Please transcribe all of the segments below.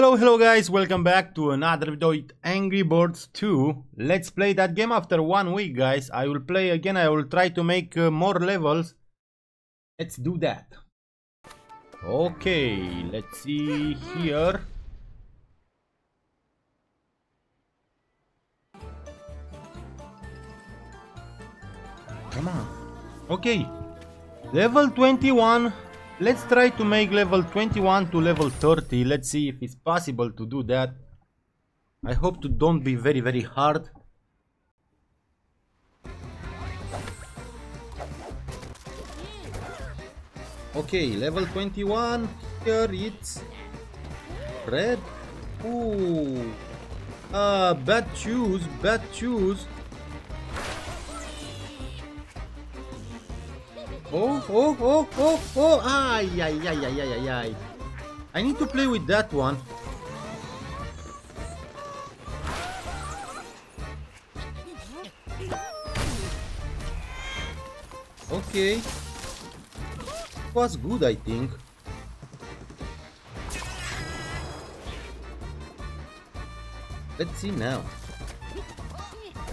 Hello, hello guys, welcome back to another video with Angry Birds 2. Let's play that game after one week guys. I will play again, I will try to make uh, more levels. Let's do that. Okay, let's see here. Come on. Okay, level 21 Let's try to make level 21 to level 30. Let's see if it's possible to do that. I hope to don't be very very hard. Okay, level 21. Here it's red. Ooh. Uh, bad shoes, bad shoes. Oh, oh, oh, oh, oh, ay, ay, ay, ay, ay, ay, ay. I need to play with that one. Okay. Was good, I think. Let's see now.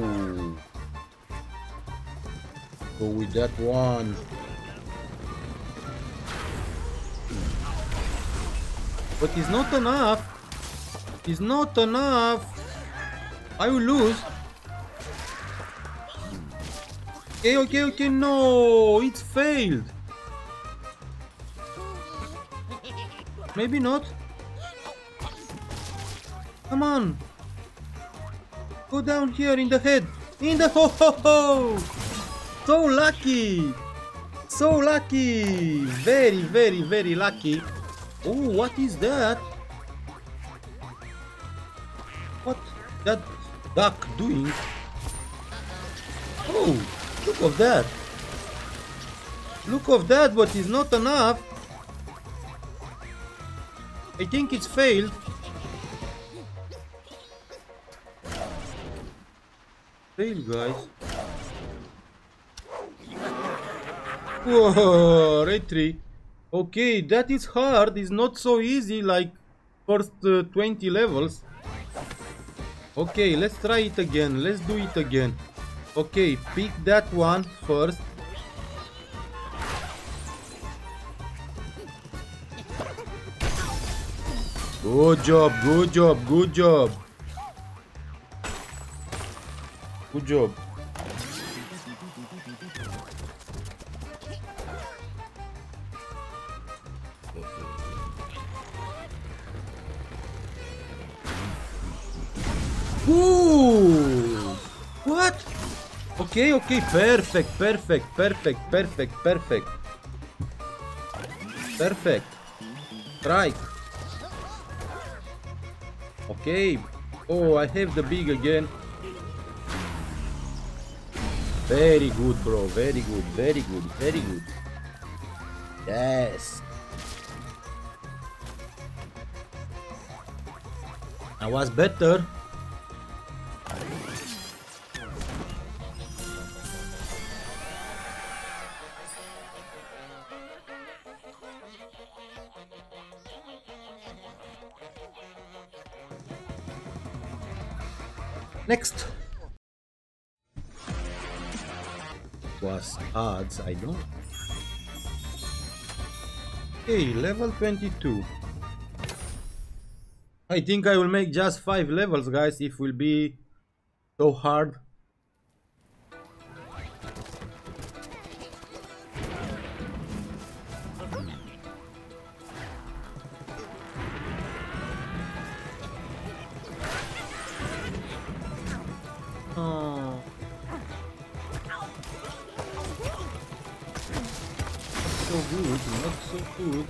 Ooh. Go with that one. But it's not enough. It's not enough. I will lose. Okay, okay, okay, no, it's failed. Maybe not. Come on. Go down here in the head. In the ho ho ho! So lucky! So lucky! Very, very, very lucky. Oh, what is that? What that duck doing? Oh, look of that. Look of that, but it's not enough. I think it's failed. Fail, guys. Whoa, red tree. Okay, that is hard. It's not so easy like first uh, 20 levels. Okay, let's try it again. Let's do it again. Okay, pick that one first. Good job, good job, good job. Good job. Okay, perfect, perfect, perfect, perfect, perfect. Perfect. Strike. Okay. Oh, I have the big again. Very good, bro. Very good, very good, very good. Yes. I was better. Next. Was odds, I don't. Okay, level 22. I think I will make just 5 levels, guys, if will be so hard. Good.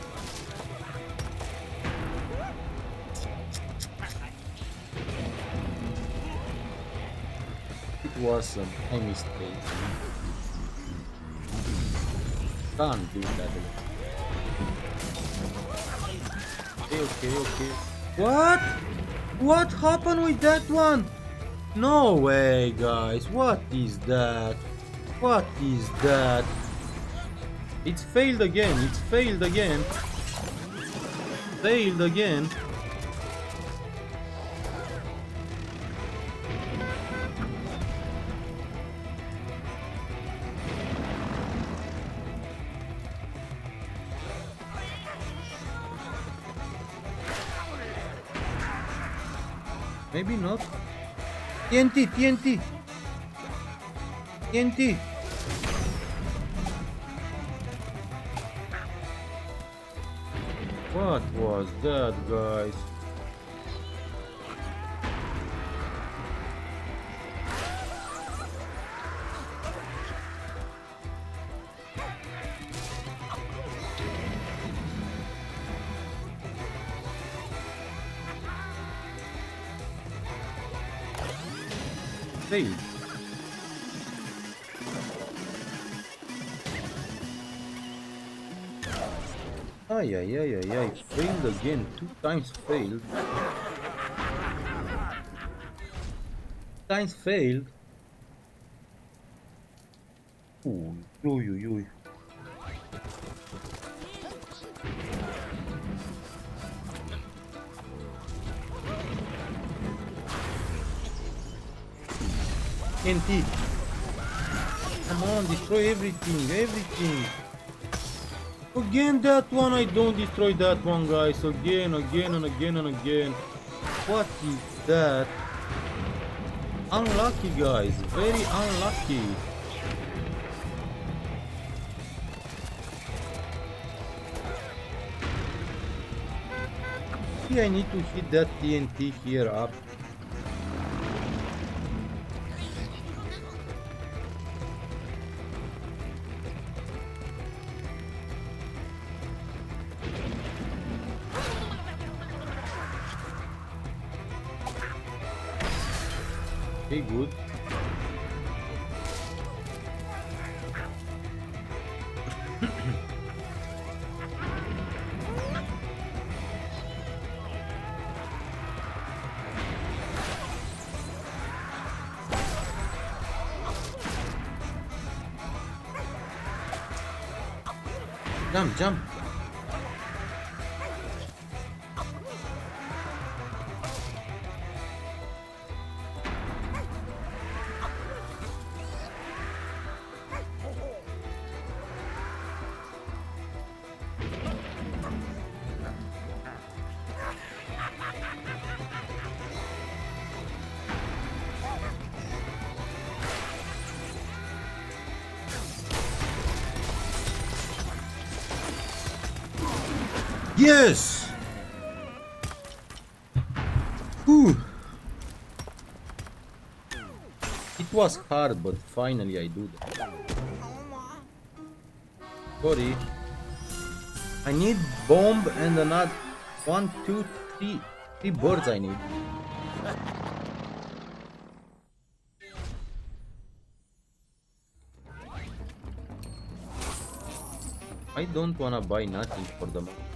It was um, a mistake. Can't do that. Okay, okay, okay. What? What happened with that one? No way, guys. What is that? What is that? It's failed again. It's failed again. Failed again. Maybe not. TNT, TNT. TNT. Was that, guys? Failed. Ay, ay, ay, ay, ay, failed again, two times failed. Times failed. Ui, ui, ui, ui. NT. Come on, destroy everything, everything. Again that one, I don't destroy that one, guys. Again, again, and again, and again. What is that? Unlucky, guys. Very unlucky. See, I need to hit that TNT here up. Okay, good. Jump, jump. Yes! Whew. It was hard, but finally I do that. Sorry. I need bomb and another one, two, three, three birds I need. I don't wanna buy nothing for the them.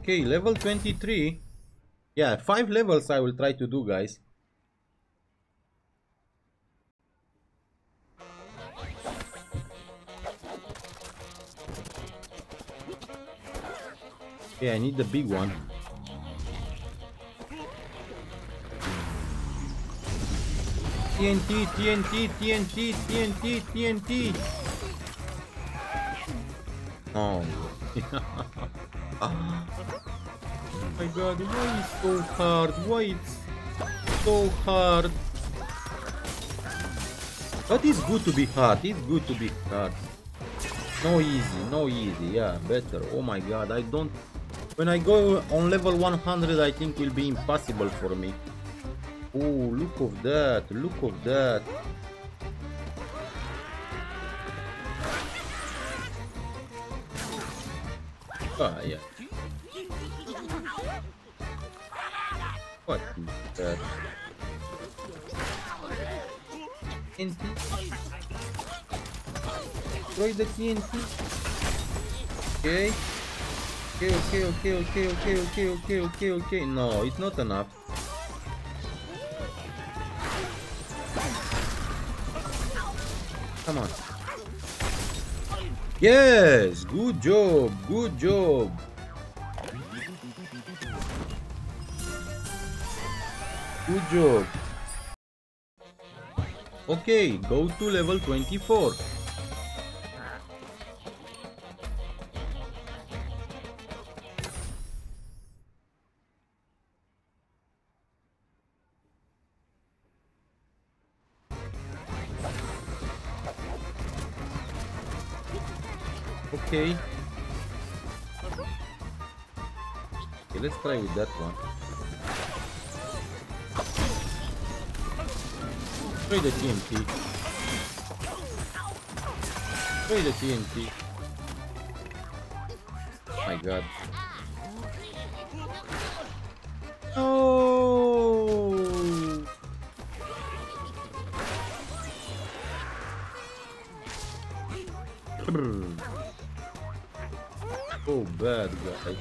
Okay, level 23. Yeah, 5 levels I will try to do, guys. Yeah, I need the big one. TNT, TNT, TNT, TNT, TNT. Oh. oh my god, why it's so hard? Why it's so hard? But it's good to be hard, it's good to be hard. No easy, no easy, yeah, better. Oh my god, I don't... When I go on level 100, I think will be impossible for me. Oh, look of that, look of that. Ah, yeah. Is that? TNT? Destroy the TNT? Okay. Okay, okay, okay, okay, okay, okay, okay, okay, okay. No, it's not enough. Come on. Yes! Good job! Good job! good job. Okay, go to level 24. Okay. okay. Let's try with that one. Try the TNT. Try the TNT. my god. Oh! Oh, bad guys.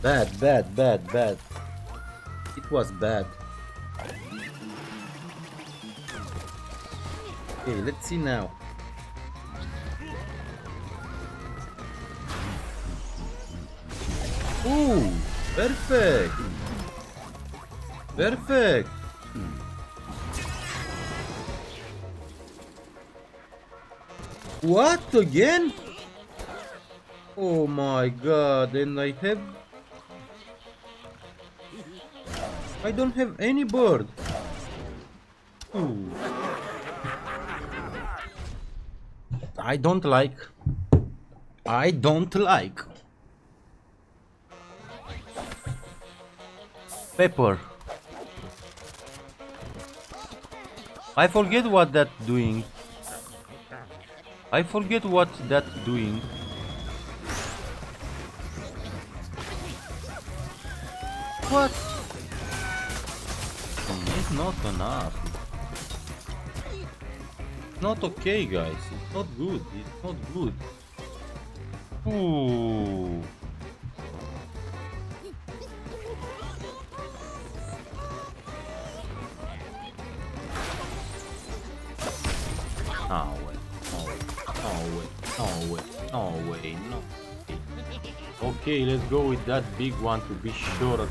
Bad, bad, bad, bad. Was bad. Okay, let's see now. Ooh, perfect. Perfect. What again? Oh my god, and I have... I don't have any bird. Ooh. I don't like. I don't like. Pepper. I forget what that doing. I forget what that doing. What? Not enough. It's not okay, guys. It's not good. It's not good. Ooh. Ah, oh, wait. Oh, wait. Oh, wait. Oh, wait. Oh, wait. No. Okay, let's go with that big one to be sure.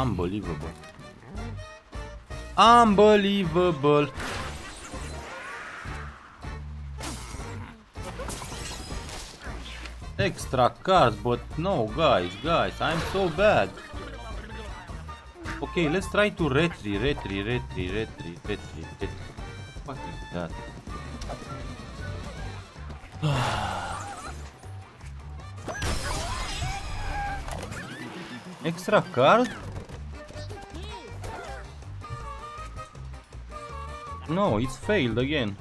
Unbelievable. Unbelievable. Extra cards, but no, guys, guys, I'm so bad. Okay, let's try to retry, retry, retry, retry, retry, retry. What is that? Extra card? No, it's failed again.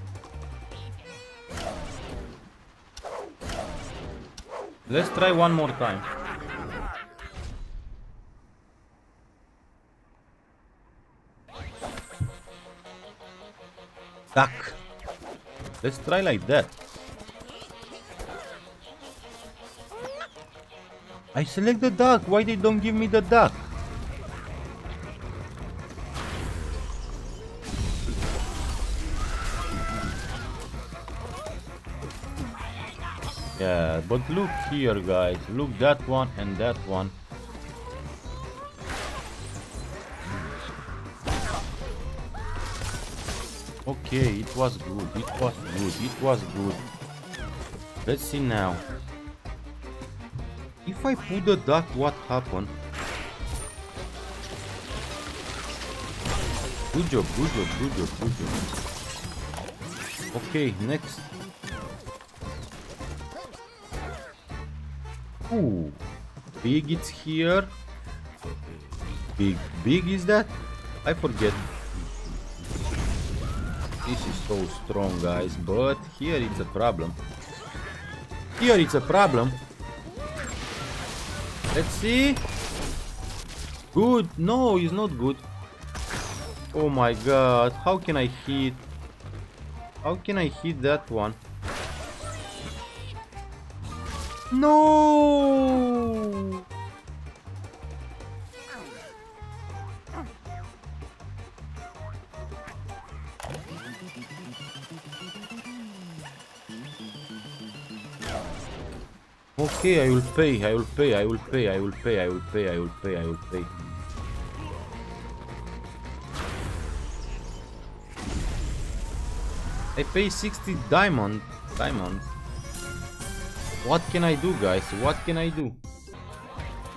Let's try one more time. Duck. Let's try like that. I select the duck. Why they don't give me the duck? But look here, guys. Look that one and that one. Okay, it was good. It was good. It was good. Let's see now. If I put the duck, what happened? Good job, good job, good job, good job. Okay, next. Ooh, big it's here. Big, big is that? I forget. This is so strong, guys, but here it's a problem. Here it's a problem. Let's see. Good. No, it's not good. Oh my god. How can I hit? How can I hit that one? No! Okay, I will pay, I will pay, I will pay, I will pay, I will pay, I will pay, I will pay. I pay 60 diamond, diamonds. What can I do, guys? What can I do?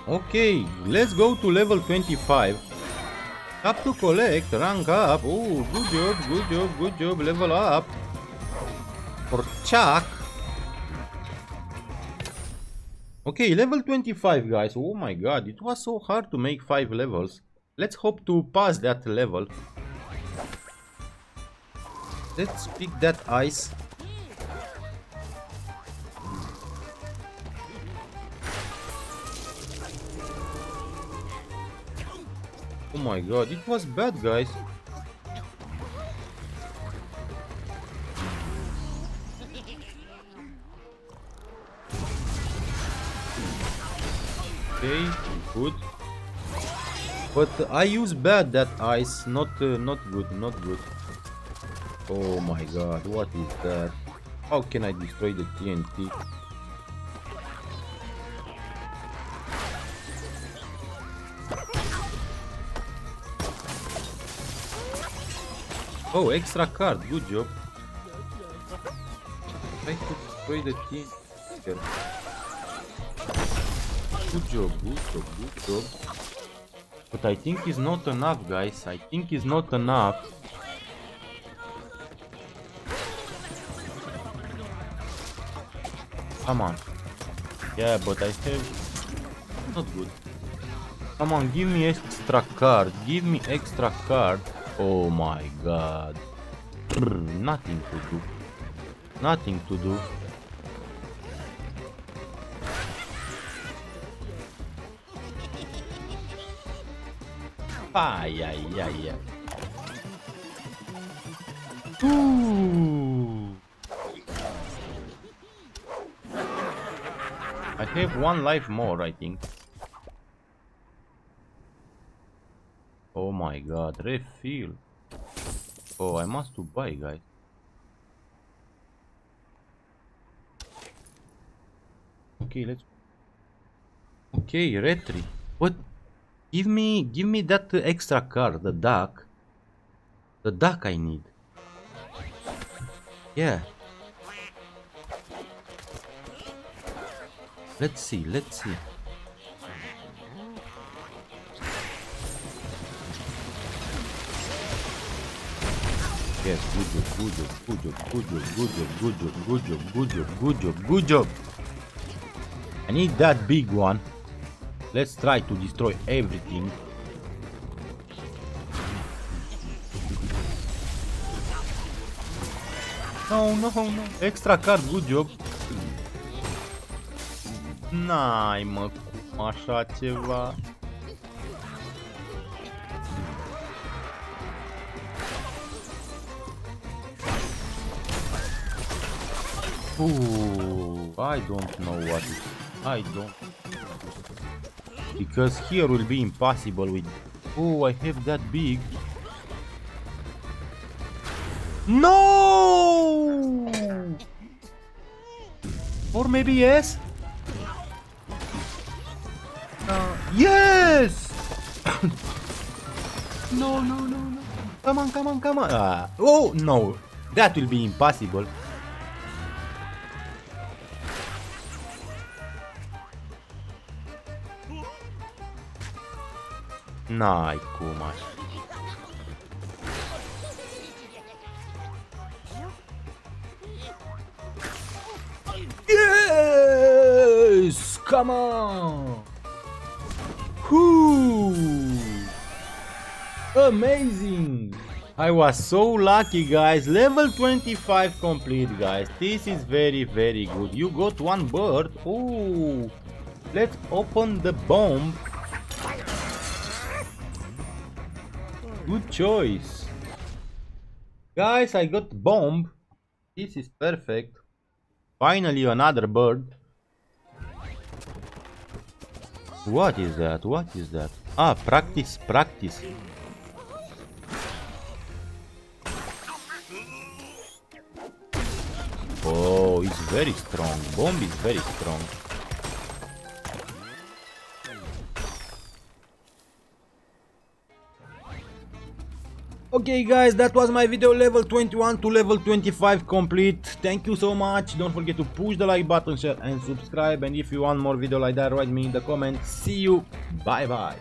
Okay, let's go to level 25. Up to collect, rank up. Oh, good job, good job, good job. Level up. For Chuck. Okay, level 25, guys. Oh my god, it was so hard to make 5 levels. Let's hope to pass that level. Let's pick that ice. Oh my god, it was bad, guys. Okay, good. But I use bad that ice, not uh, not good, not good. Oh my god, what is that? How can I destroy the TNT? Oh, extra card, good job. Try to destroy the. Here. Good job, good job, good job. But I think it's not enough, guys. I think it's not enough. Come on. Yeah, but I have... Not good. Come on, give me extra card. Give me extra card. Oh my god. Nothing to do. Nothing to do. Ai, ai, ai, ai. Ooh. I have one life more, I think. My god, refill. Oh, I must to buy, guys. Okay, let's... Okay, retry. What? Give me, give me that extra card, the duck. The duck I need. Yeah. Let's see, let's see. Yes, good job, good job, good job, good job, good job, good job, good job, good job, good job, good job. I need that big one. Let's try to destroy everything. No, no, no. Extra card, good job. N-ai mă, cum așa ceva. Ooh, I don't know what is. I don't. Because here will be impossible with... Oh, I have that big. No! Or maybe yes? Uh, yes! no, no, no, no. Come on, come on, come on. Uh, oh, no. That will be impossible. Cum aș. Yes! Come on! Whoo! Amazing! I was so lucky guys, level 25 complete guys, this is very very good. You got one bird, oh! Let's open the bomb Good choice. Guys, I got bomb. This is perfect. Finally another bird. What is that? What is that? Ah, practice, practice. Oh, it's very strong. Bomb is very strong. Okay guys, that was my video level 21 to level 25 complete. Thank you so much. Don't forget to push the like button, share and subscribe. And if you want more video like that, write me in the comments. See you. Bye bye.